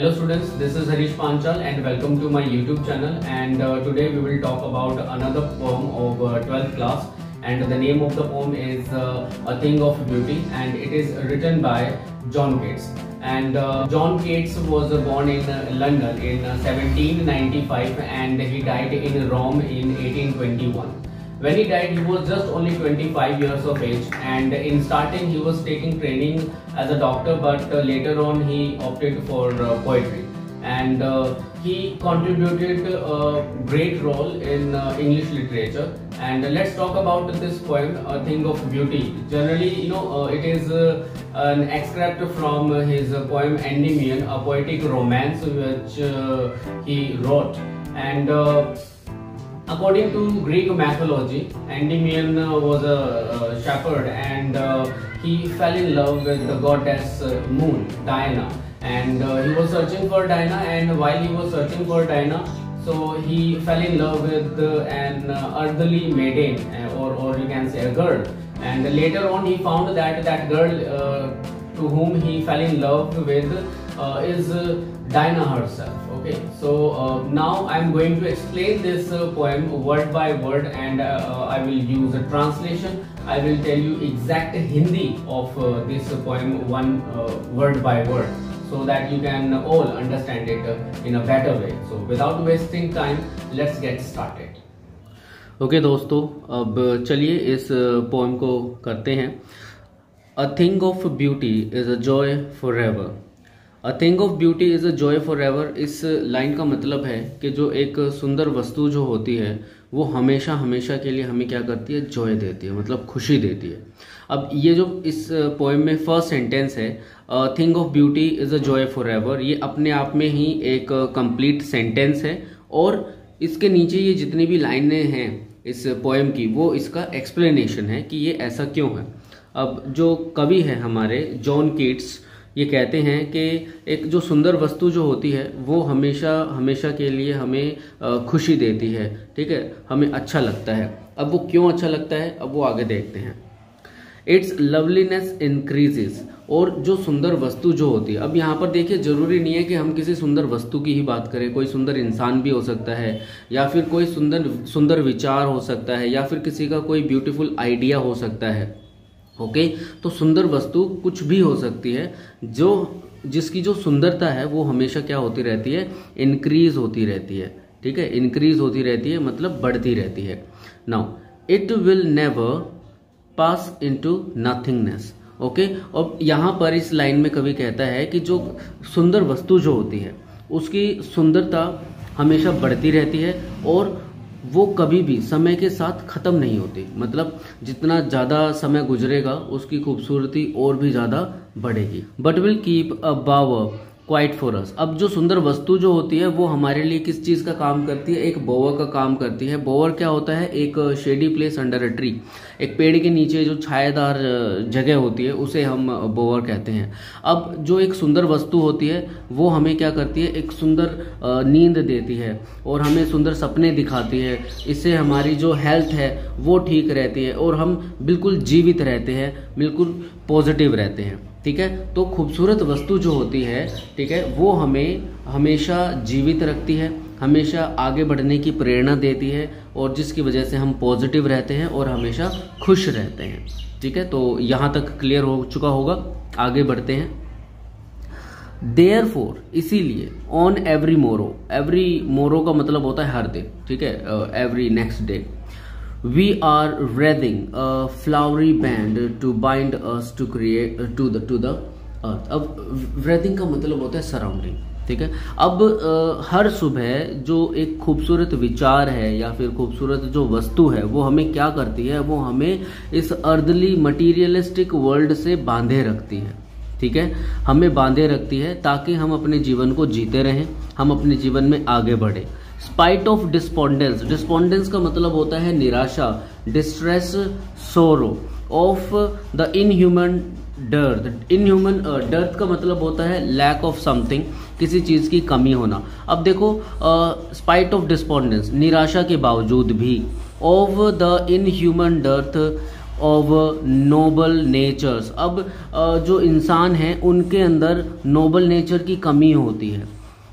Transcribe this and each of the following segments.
Hello students, this is Harish Panchal and welcome to my YouTube channel and uh, today we will talk about another poem of uh, 12th class and the name of the poem is uh, A Thing of Beauty and it is written by John Keats. And uh, John Keats was born in uh, London in uh, 1795 and he died in Rome in 1821. When he died, he was just only 25 years of age, and in starting, he was taking training as a doctor, but uh, later on, he opted for uh, poetry. And uh, he contributed a great role in uh, English literature. And let's talk about this poem, A Thing of Beauty. Generally, you know, uh, it is uh, an extract from his poem Endymion, a poetic romance which uh, he wrote. And uh, According to Greek mythology, Endymion uh, was a, shepherd and uh, he fell in love with the goddess uh, Moon, Diana. And uh, he was searching for Diana, and while he was searching for Diana, so he fell in love with uh, an uh, earthly maiden, or, or you can say a girl. And later on, he found that that girl to whom he fell in love with is Dinah herself. Okay, so uh, now I'm going to explain this uh, poem word by word, and uh, I will use a translation. I will tell you exact Hindi of uh, this poem one uh, word by word, so that you can all understand it uh, in a better way. So without wasting time, let's get started. Okay okay, दोस्तों अब चलिए इस poem को करते हैं a thing of beauty is a joy forever a thing of beauty is a joy forever इस line का मतलब है कि जो एक सुंदर वस्तु जो होती है, वो हमेशा हमेशा के लिए हमें क्या करती है? जॉय देती है मतलब खुशी देती है। अब ये जो इस पोएम में फ़र्स्ट सेंटेंस है thing of beauty is a joy forever ये अपने आप में ही एक कंप्लीट सेंटेंस है और इसके नीचे ये जितनी भी लाइनें हैं इस पोएम की, वो इसका एक्सप्लेनेशन है कि ये ऐसा क्यों है। अब जो कवि है हमारे जॉन कीट्स ये कहते हैं कि एक जो सुंदर वस्तु जो होती है, वो हमेशा हमेशा के लिए हमें खुशी देती है। ठीक है? हमें अच्छा लगता है। अब वो क्यों अच्छा लगता है? अब वो आगे देखते हैं। इट्स लवलीनेस इंक्रीजेस और जो सुंदर वस्तु जो होती है, अब यहाँ पर देखिए, ज़रूरी नहीं है कि हम किसी सुंदर वस्तु की ही बात करें। कोई सुंदर इंसान भी हो सकता है, या फिर कोई सुंदर सुंदर विचार हो सकता है, या फिर किसी का कोई ब्यूटीफुल आइडिया हो सकता है। ओके? तो सुंदर वस्तु कुछ भी हो सकती है। जो, जिसकी जो सुंदरता है, वो हमेशा क्या होती रहती है? इंक्रीज होती रहती है। ठीक है? इंक्रीज होती रहती है मतलब बढ़ती रहती है। Now it will never pass into nothingness okay? और यहाँ पर इस लाइन में कभी कहता है कि जो सुंदर वस्तु जो होती है, उसकी सुंदरता हमेशा बढ़ती रहती है और वो कभी भी समय के साथ खत्म नहीं होती। मतलब जितना ज़्यादा समय गुजरेगा, उसकी खूबसूरती और भी ज़्यादा बढ़ेगी। But will keep a bower quiet for us अब जो सुंदर वस्तु जो होती है, वो हमारे लिए किस चीज़ का काम करती है? एक बोवर का काम करती है। बोवर क्या होता है? एक shady place under a tree एक पेड़ के नीचे जो छायादार जगह होती है, उसे हम बोवर कहते हैं। अब जो एक सुंदर वस्तु होती है, वो हमें क्या करती है? एक सुंदर नींद देती है और हमें सुंदर सपने दिखाती है। इससे हमारी जो हेल्थ है, वो ठीक रहती है और हम बिल्कुल जीवित रहते हैं। बिल्कुल पॉजिटिव रहते हैं, ठीक है? तो खूबसूरत वस्तु जो होती है, ठीक है, वो हमें हमेशा जीवित रखती है, हमेशा आगे बढ़ने की प्रेरणा देती है, और जिसकी वजह से हम पॉजिटिव रहते हैं और हमेशा खुश रहते हैं, ठीक है? तो यहाँ तक क्लियर हो चुका होगा, आगे बढ़ते हैं। देयर फोर इसीलिए on every morrow every morrow का मतलब होता है हर दिन, ठीक है? Every next day we are wreathing a flowery band to bind us to create to the to the earth. अब wreathing का मतलब होता है सराउंडिंग ठीक है? अब आ, हर सुबह जो एक खूबसूरत विचार है या फिर खूबसूरत जो वस्तु है वो हमें क्या करती है? वो हमें इस अर्दली मटीरियलिस्टिक वर्ल्ड से बांधे रखती है ठीक है? हमें बांधे रखती है ताकि हम अपने जीवन को जीते रहें हम अपने जीवन में आगे बढ़े। स्पाइट ऑफ़ डिस्पोंडेंस डिस्पोंडेंस का मतलब होता है निराशा distress sorrow of the inhuman dearth inhuman dearth का मतलब होता है लैक ऑफ़ समथिंग किसी चीज़ की कमी होना. अब देखो स्पाइट ऑफ़ डिस्पोंडेंस निराशा के बावजूद भी of the inhuman dearth of noble natures अब जो इंसान हैं, उनके अंदर नोबल नेचर की कमी होती है.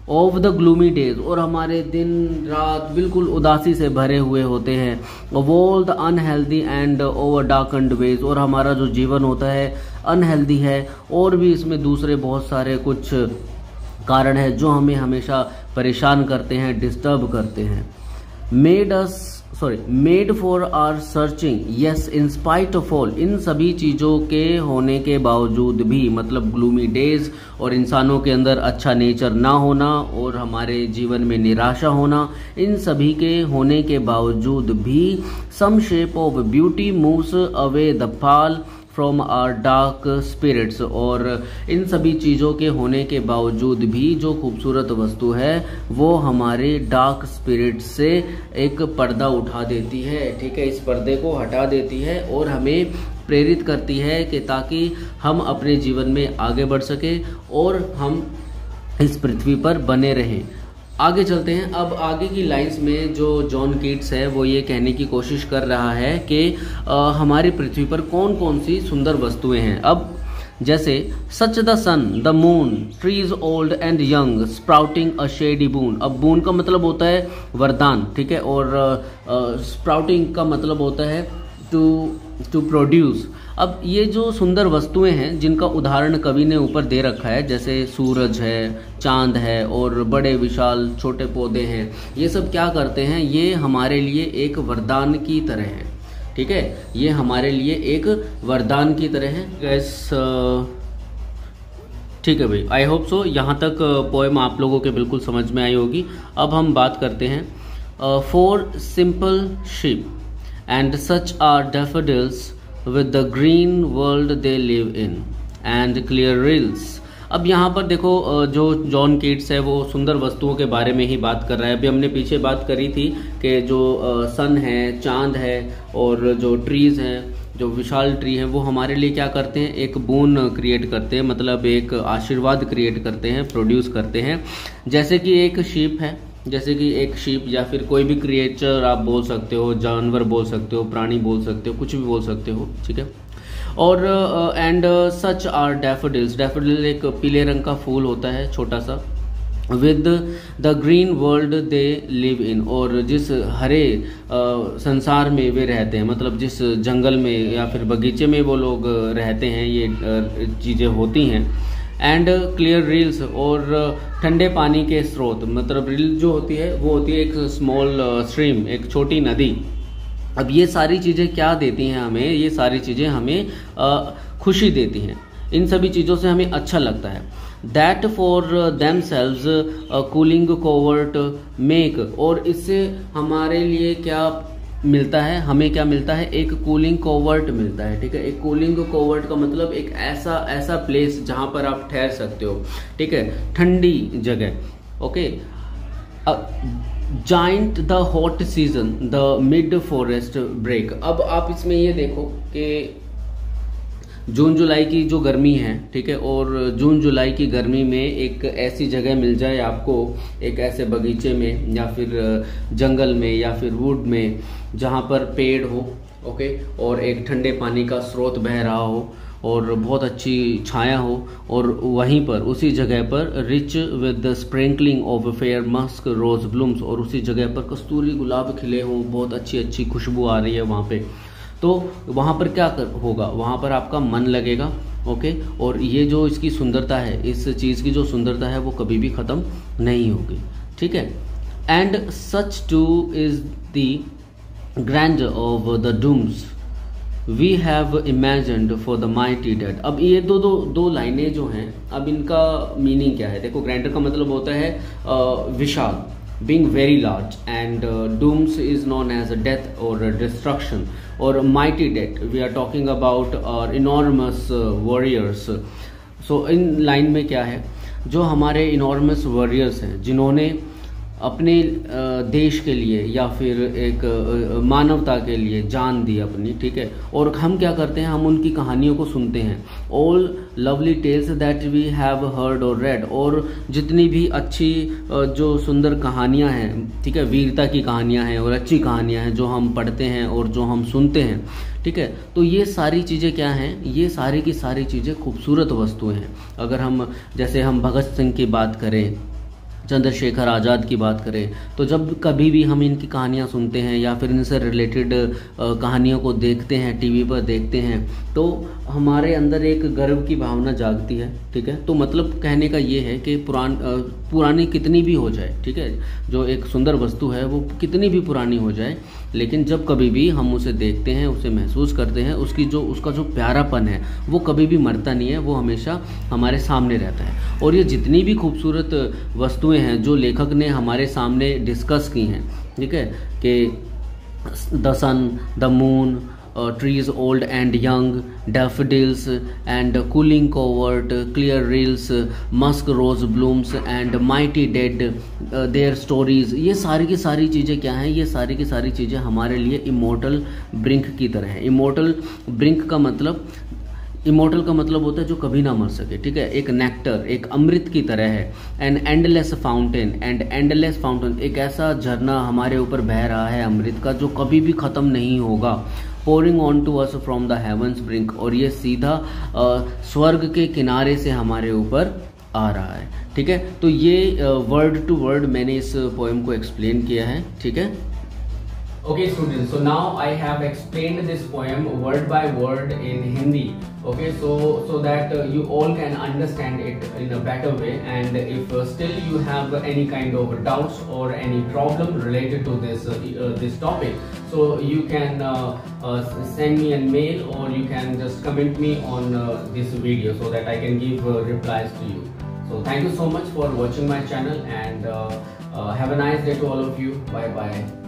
ऑफ़ द ग्लूमी डेज़ और हमारे दिन रात बिल्कुल उदासी से भरे हुए होते हैं। All the unhealthy and over darkened ways और हमारा जो जीवन होता है अनहेल्दी है, और भी इसमें दूसरे बहुत सारे कुछ कारण है जो हमें हमेशा परेशान करते हैं डिस्टर्ब करते हैं। Made us sorry made for our searching yes in spite of all इन सभी चीज़ों के होने के बावजूद भी मतलब ग्लूमी डेज़ और इंसानों के अंदर अच्छा नेचर ना होना और हमारे जीवन में निराशा होना, इन सभी के होने के बावजूद भी some shape of beauty moves away the pall from our dark spirits और इन सभी चीज़ों के होने के बावजूद भी जो खूबसूरत वस्तु है, वो हमारे डार्क स्पिरिट से एक पर्दा उठा देती है, ठीक है? इस पर्दे को हटा देती है और हमें प्रेरित करती है कि ताकि हम अपने जीवन में आगे बढ़ सकें और हम इस पृथ्वी पर बने रहें। आगे चलते हैं। अब आगे की लाइंस में जो जॉन कीट्स है, वो ये कहने की कोशिश कर रहा है कि हमारी पृथ्वी पर कौन कौन सी सुंदर वस्तुएँ हैं। अब जैसे, such the sun the moon trees old and young sprouting a shady boon अब बून का मतलब होता है वरदान, ठीक है? और स्प्राउटिंग का मतलब होता है टू टू प्रोड्यूस अब ये जो सुंदर वस्तुएँ हैं, जिनका उदाहरण कवि ने ऊपर दे रखा है, जैसे सूरज है, चाँद है, और बड़े विशाल छोटे पौधे हैं, ये सब क्या करते हैं? ये हमारे लिए एक वरदान की तरह है। ठीक है? ये हमारे लिए एक वरदान की तरह है। गैस ठीक है भाई। आई होप सो यहाँ तक पोएम आप लोगों के बिल्कुल समझ में आई होगी। अब हम बात करते हैं for simple sheep and such are daffodils with the green world they live in, and clear rills. अब यहाँ पर देखो जो जॉन किट्स है, वो सुंदर वस्तुओं के बारे में ही बात कर रहा है। अभी हमने पीछे बात करी थी कि जो सन है, चाँद है, और जो ट्रीज़ हैं, जो विशाल ट्री हैं, वो हमारे लिए क्या करते हैं? एक बोन क्रिएट करते हैं मतलब एक आशीर्वाद क्रिएट करते हैं प्रोड्यूस करते हैं। जैसे कि एक शीप है जैसे कि एक शीप या फिर कोई भी क्रिएचर आप बोल सकते हो जानवर बोल सकते हो प्राणी बोल सकते हो कुछ भी बोल सकते हो ठीक है? और and such are daffodils daffodil एक पीले रंग का फूल होता है छोटा सा. With the green world they live in और जिस हरे uh, संसार में वे रहते हैं मतलब जिस जंगल में या फिर बगीचे में वो लोग रहते हैं ये uh, चीज़ें होती हैं. एंड क्लियर रील्स और ठंडे पानी के स्रोत मतलब रील जो होती है वो होती है एक स्मॉल स्ट्रीम uh, एक छोटी नदी। अब ये सारी चीज़ें क्या देती हैं हमें? ये सारी चीज़ें हमें uh, खुशी देती हैं। इन सभी चीज़ों से हमें अच्छा लगता है। That for themselves cooling covert make और इससे हमारे लिए क्या मिलता है, हमें क्या मिलता है? एक कूलिंग कोवर्ट मिलता है, ठीक है? एक कूलिंग कोवर्ट का मतलब एक ऐसा ऐसा प्लेस जहाँ पर आप ठहर सकते हो, ठीक है? ठंडी जगह okay against the hot season the mid forest brake अब आप इसमें ये देखो कि जून जुलाई की जो गर्मी है, ठीक है, और जून जुलाई की गर्मी में एक ऐसी जगह मिल जाए आपको, एक ऐसे बगीचे में, या फिर जंगल में, या फिर वुड में, जहाँ पर पेड़ हो, ओके, और एक ठंडे पानी का स्रोत बह रहा हो, और बहुत अच्छी छाया हो, और वहीं पर, उसी जगह पर rich with the sprinkling of fair musk rose blooms और उसी जगह पर कस्तूरी गुलाब खिले हों, बहुत अच्छी अच्छी खुशबू आ रही है वहाँ पे। तो वहाँ पर क्या कर, होगा? वहाँ पर आपका मन लगेगा ओके? और ये जो इसकी सुंदरता है इस चीज़ की जो सुंदरता है वो कभी भी ख़त्म नहीं होगी ठीक है? And such too is the grand of the dooms we have imagined for the mighty dead अब ये दो दो दो लाइनें जो हैं अब इनका मीनिंग क्या है? देखो ग्रैंडर का मतलब होता है विशाल। Being very large and uh, dooms is known as a death or a destruction or a mighty death we are talking about our enormous uh, warriors so in line में क्या है जो हमारे enormous warriors हैं जिन्होंने अपने देश के लिए या फिर एक मानवता के लिए जान दी अपनी, ठीक है? और हम क्या करते हैं? हम उनकी कहानियों को सुनते हैं। All lovely tales that we have heard और रेड और जितनी भी अच्छी जो सुंदर कहानियाँ हैं, ठीक है? वीरता की कहानियाँ हैं और अच्छी कहानियाँ हैं जो हम पढ़ते हैं और जो हम सुनते हैं, ठीक है? तो ये सारी चीज़ें क्या हैं? ये सारी की सारी चीज़ें खूबसूरत वस्तुएँ हैं। अगर हम, जैसे हम भगत सिंह की बात करें चंद्रशेखर आज़ाद की बात करें तो जब कभी भी हम इनकी कहानियाँ सुनते हैं या फिर इनसे रिलेटेड कहानियों को देखते हैं टीवी पर देखते हैं तो हमारे अंदर एक गर्व की भावना जागती है, ठीक है? तो मतलब कहने का ये है कि पुरान पुरानी कितनी भी हो जाए, ठीक है? जो एक सुंदर वस्तु है, वो कितनी भी पुरानी हो जाए लेकिन जब कभी भी हम उसे देखते हैं, उसे महसूस करते हैं, उसकी जो, उसका जो प्यारापन है, वो कभी भी मरता नहीं है, वो हमेशा हमारे सामने रहता है। और ये जितनी भी खूबसूरत वस्तुएँ हैं, जो लेखक ने हमारे सामने डिस्कस की हैं, ठीक है, कि the sun the moon trees old and young, daffodils and cooling covert, clear rills, rose blooms and mighty dead, uh, their stories. ये सारी की सारी चीज़ें क्या हैं? ये सारी की सारी चीज़ें हमारे लिए इमोटल ब्रिंक की तरह है। इमोटल ब्रिंक का मतलब इमोटल का मतलब होता है जो कभी ना मर सके ठीक है? एक नेक्टर एक अमृत की तरह है। An endless fountain and endless fountain एक ऐसा झरना हमारे ऊपर बह रहा है अमृत का जो कभी भी ख़त्म नहीं होगा। Pouring onto us from the heaven's brink और ये सीधा स्वर्ग के किनारे से हमारे ऊपर आ रहा है। ठीक है? तो ये वर्ड टू वर्ड मैंने इस पोएम को एक्सप्लेन किया है। ठीक है? Okay students, so now I have explained this poem word by word in Hindi. Okay, so so that uh, you all can understand it in a better way. And if uh, still you have any kind of doubts or any problem related to this uh, uh this topic, so you can uh, uh, send me a mail or you can just comment me on this video so that I can give replies to you. So thank you so much for watching my channel and have a nice day to all of you. Bye bye.